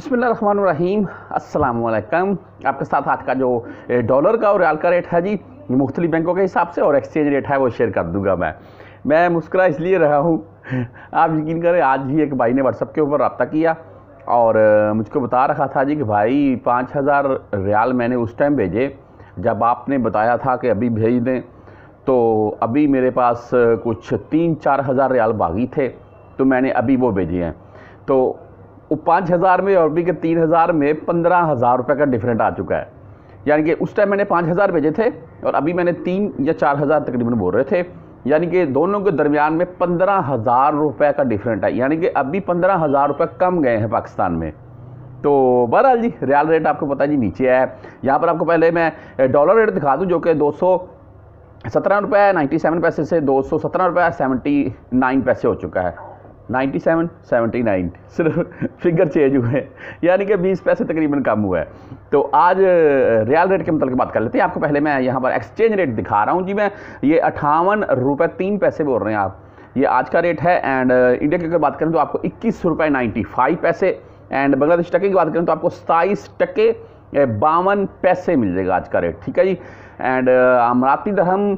अस्सलाम आपके साथ आज का जो डॉलर का और रियाल का रेट है जी मुख्तलिफ़ बैंकों के हिसाब से और एक्सचेंज रेट है वो शेयर कर दूँगा मैं। मैं मुस्करा इसलिए रहा हूँ, आप यकीन करें, आज ही एक भाई ने व्हाट्सअप के ऊपर रब्ता किया और मुझको बता रखा था जी कि भाई, पाँच हज़ार रियाल मैंने उस टाइम भेजे, जब आपने बताया था कि अभी भेज दें। तो अभी मेरे पास कुछ तीन चार हज़ार रियाल बागी थे तो मैंने अभी वो भेजे हैं। तो वो पाँच हज़ार में और अभी के तीन हज़ार में पंद्रह हज़ार रुपये का डिफरेंट आ चुका है। यानी कि उस टाइम मैंने पाँच हज़ार भेजे थे और अभी मैंने तीन या चार हज़ार तकरीबन बोल रहे थे। यानी कि दोनों के दरमियान में पंद्रह हज़ार रुपये का डिफरेंट है। यानी कि अभी पंद्रह हज़ार रुपये कम गए हैं पाकिस्तान में। तो बहरहाल जी रियाल रेट आपको पता जी, नीचे है। यहाँ पर आपको पहले मैं डॉलर रेट दिखा दूँ, जो कि दो सौ सत्रह रुपये नाइन्टी सेवन पैसे से दो सौ सत्रह रुपये सेवेंटी नाइन पैसे हो चुका है। Ninety seven, seventy nine. सिर्फ़ फिगर चेंज हुए हैं। यानी कि बीस पैसे तकरीबन कम हुआ है। तो आज रियल रेट के मतलब बात कर लेते हैं। आपको पहले मैं यहाँ पर एक्सचेंज रेट दिखा रहा हूँ। जी मैं, ये अठावन रुपये तीन पैसे बोल रहे हैं आप। ये आज का रेट है एंड इंडिया की अगर बात करें तो आपको इक्कीस रुपये नाइन्टी फाइव पैसे एंड बांग्लादेश टके की बात करें तो आपको सताईस टके बावन पैसे मिल जाएगा आज का रेट ठीक है जी? एंड अमराती दरहम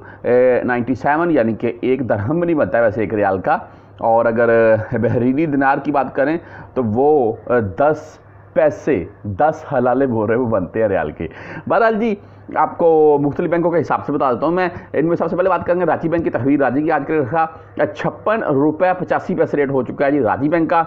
नाइन्टी सेवन यानी कि एक दरहम नहीं बनता है वैसे एक रियाल का। और अगर बहरीनी दिनार की बात करें तो वो दस पैसे, दस हलाले बोल रहे वो बनते हैं रियाल के। बहरहाल जी, आपको मुख्तलि बैंकों के हिसाब से बता देता हूँ, मैं इनमें सबसे पहले बात करेंगे रांची बैंक की तहवीर रांची की आज के रखा छप्पन रुपये पचासी पैसे रेट हो चुका है जी रांची बैंक का।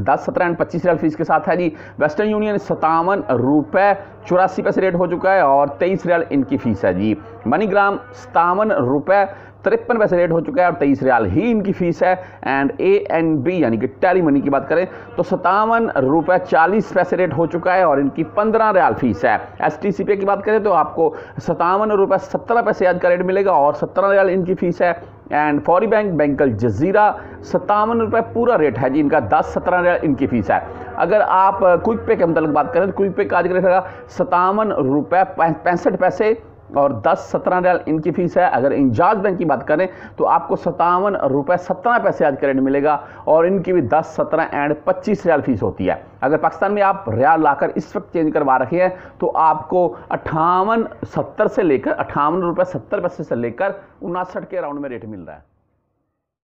दस सत्रह एंड पच्चीस रियाल फ़ीस के साथ है जी। वेस्टर्न यूनियन सतावन रुपये चौरासी पैसे रेट हो चुका है और तेईस रियाल इनकी फ़ीस है जी। मनीग्राम सतावन रुपये तिरपन पैसे रेट हो चुका है और तेईस रियाल ही इनकी फ़ीस है। एंड ए एन बी यानी कि टैली मनी की बात करें तो सतावन रुपये चालीस पैसे रेट हो चुका है और इनकी पंद्रह रियाल फ़ीस है। एस टी सी पे की बात करें तो आपको सतावन रुपये सत्रह पैसे आज का रेट मिलेगा और सत्रह रियाल इनकी फ़ीस है। एंड फौरी बैंक बैंकल जजीरा सत्तावन रुपये पूरा रेट है जी, इनका दस, सत्रह रियाल इनकी फ़ीस है। अगर आप क्विक पे के मतलब बात करें तो क्विक पे का आज रेट रहेगा सत्तावन रुपये पैंसठ पैसे और 10 सत्रह रियाल इनकी फ़ीस है। अगर इंजाज बैंक की बात करें तो आपको सत्तावन रुपये सत्रह पैसे आज का रेट मिलेगा और इनकी भी 10 सत्रह एंड 25 रियाल फ़ीस होती है। अगर पाकिस्तान में आप रियाल लाकर इस वक्त चेंज करवा रखे हैं तो आपको अट्ठावन सत्तर से लेकर, अट्ठावन रुपये सत्तर पैसे से लेकर उनासठ के राउंड में रेट मिल रहा है।